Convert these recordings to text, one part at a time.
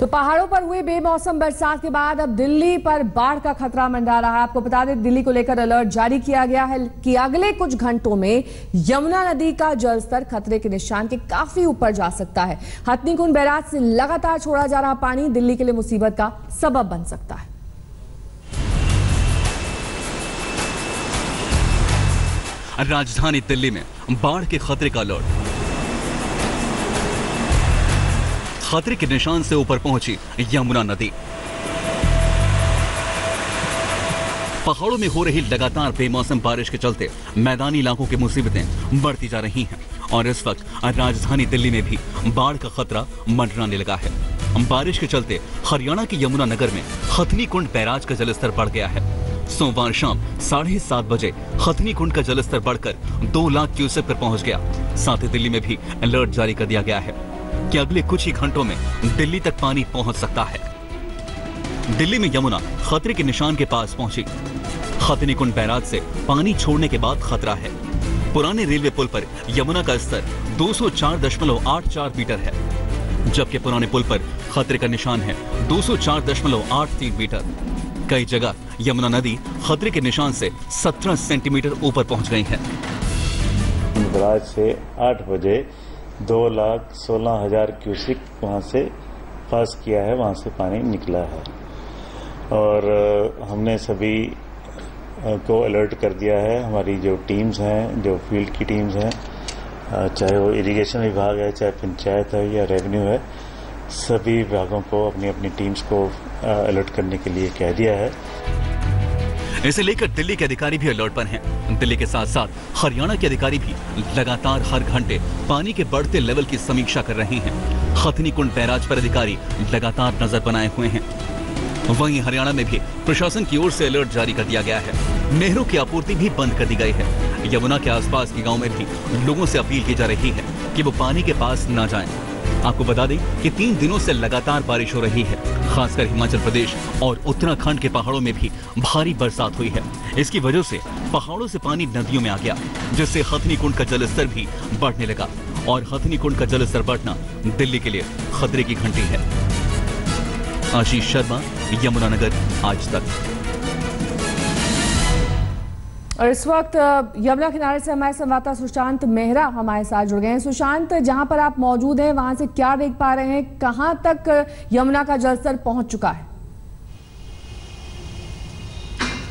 तो पहाड़ों पर हुई बेमौसम बरसात के बाद अब दिल्ली पर बाढ़ का खतरा मंडरा रहा है। आपको बता दें, दिल्ली को लेकर अलर्ट जारी किया गया है कि अगले कुछ घंटों में यमुना नदी का जलस्तर खतरे के निशान के काफ़ी ऊपर जा सकता है। हथनीकुंड बैराज से लगातार छोड़ा जा रहा पानी दिल्ली के लिए मुसीबत का सबब बन सकता है। राजधानी दिल्ली में बाढ़ के खतरे का अलर्ट। खतरे के निशान से ऊपर पहुँची यमुना नदी। पहाड़ों में हो रही लगातार बेमौसम बारिश के चलते मैदानी इलाकों की मुसीबतें बढ़ती जा रही हैं और इस वक्त राजधानी दिल्ली में भी बाढ़ का खतरा मंडराने लगा है। बारिश के चलते हरियाणा के यमुना नगर में हथनी कुंड बैराज का जलस्तर बढ़ गया है। सोमवार शाम साढ़े सात बजे हथनी कुंड का जलस्तर बढ़कर दो लाख क्यूसेक पर पहुँच गया। साथ ही दिल्ली में भी अलर्ट जारी कर दिया गया है। कि अगले कुछ ही घंटों में दिल्ली तक पानी पहुँच सकता है। दिल्ली में यमुना खतरे के निशान के पास पहुँची। खतनी कुंड बैराज से पानी छोड़ने के बाद खतरा है। पुराने रेलवे पुल पर यमुना का स्तर 204.84 मीटर है, जबकि पुराने पुल पर खतरे का निशान है 204.83 मीटर। कई जगह यमुना नदी खतरे के निशान से 17 सेंटीमीटर ऊपर पहुँच गई है। से 8 बजे दो लाख सोलह हज़ार क्यूसिक वहाँ से पास किया है, वहाँ से पानी निकला है। और हमने सभी को अलर्ट कर दिया है। हमारी जो टीम्स हैं, जो फ़ील्ड की टीम्स हैं चाहे वो इरिगेशन विभाग है, चाहे पंचायत है या रेवेन्यू है, सभी विभागों को अपनी अपनी टीम्स को अलर्ट करने के लिए कह दिया है। इसे लेकर दिल्ली के अधिकारी भी अलर्ट पर हैं। दिल्ली के साथ साथ हरियाणा के अधिकारी भी लगातार हर घंटे पानी के बढ़ते लेवल की समीक्षा कर रहे हैं खतनी कुंड बैराज पर अधिकारी लगातार नज़र बनाए हुए हैं वहीं हरियाणा में भी प्रशासन की ओर से अलर्ट जारी कर दिया गया है नहरों की आपूर्ति भी बंद कर दी गई है यमुना के आसपास के गाँव में भी लोगों से अपील की जा रही है कि वो पानी के पास न जाएँ। आपको बता दें कि तीन दिनों से लगातार बारिश हो रही है। खासकर हिमाचल प्रदेश और उत्तराखंड के पहाड़ों में भी भारी बरसात हुई है। इसकी वजह से पहाड़ों से पानी नदियों में आ गया, जिससे हथनी कुंड का जलस्तर भी बढ़ने लगा और हथनी कुंड का जलस्तर बढ़ना दिल्ली के लिए खतरे की घंटी है। आशीष शर्मा यमुनानगर आज तक। और इस वक्त यमुना किनारे से हमारे संवाददाता सुशांत मेहरा हमारे साथ जुड़ गए हैं। सुशांत, जहाँ पर आप मौजूद हैं, वहाँ से क्या देख पा रहे हैं? कहाँ तक यमुना का जलस्तर पहुँच चुका है?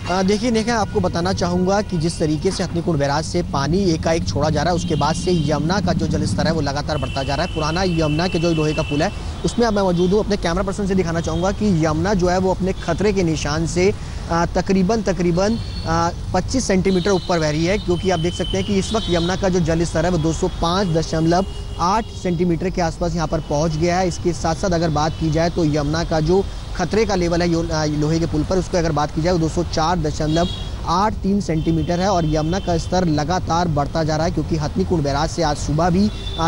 देखिए नेहा, आपको बताना चाहूँगा कि जिस तरीके से हथनीकुंड बैराज से पानी एकाएक छोड़ा जा रहा है, उसके बाद से यमुना का जो जलस्तर है, वो लगातार बढ़ता जा रहा है। पुराना यमुना के जो लोहे का पुल है, उसमें अब मैं मौजूद हूँ। अपने कैमरा पर्सन से दिखाना चाहूँगा कि यमुना जो है, वो अपने खतरे के निशान से तकरीबन तकरीबन 25 सेंटीमीटर ऊपर बह रही है, क्योंकि आप देख सकते हैं कि इस वक्त यमुना का जो जल स्तर है, वो दो आठ सेंटीमीटर के आसपास यहाँ पर पहुँच गया है। इसके साथ साथ अगर बात की जाए तो यमुना का जो खतरे का लेवल है लोहे के पुल पर। उसको अगर बात की जाए तो दो सौ चार आठ तीन सेंटीमीटर है और यमुना का स्तर लगातार बढ़ता जा रहा है क्योंकि हथनी कुंड बैराज से आज सुबह भी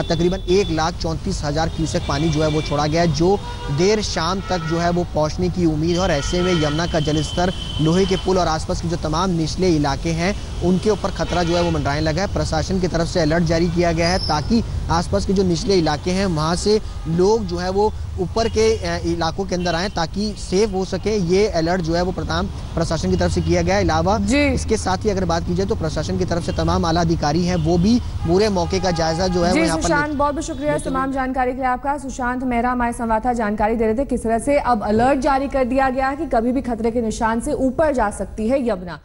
तकरीबन एक लाख चौंतीस हज़ार क्यूसेक पानी जो है वो छोड़ा गया है, जो देर शाम तक जो है वो पहुँचने की उम्मीद है। और ऐसे में यमुना का जलस्तर लोहे के पुल और आसपास के जो तमाम निचले इलाके हैं, उनके ऊपर खतरा जो है वो मंडराने लगा है। प्रशासन की तरफ़ से अलर्ट जारी किया गया है ताकि आसपास के जो निचले इलाके हैं, वहाँ से लोग जो है वो ऊपर के इलाकों के अंदर आएँ ताकि सेफ़ हो सके। ये अलर्ट जो है वो प्रधान प्रशासन की तरफ़ से किया गया है। अलावा इसके साथ ही अगर बात की जाए तो प्रशासन की तरफ़ से तमाम आला अधिकारी हैं वो भी पूरे मौके का जायजा जो है सुशांत बहुत बहुत शुक्रिया तमाम जानकारी के लिए आपका। सुशांत मेहरा हमारे संवाददाता जानकारी दे रहे थे किस तरह से अब अलर्ट जारी कर दिया गया है कि कभी भी खतरे के निशान से ऊपर जा सकती है यमुना।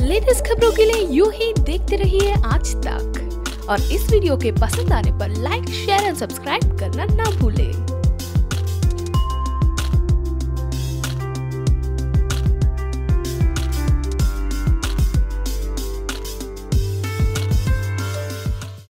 लेटेस्ट खबरों के लिए यू ही देखते रहिए आज तक। और इस वीडियो के पसंद आने पर लाइक शेयर एंड सब्सक्राइब करना ना भूलें।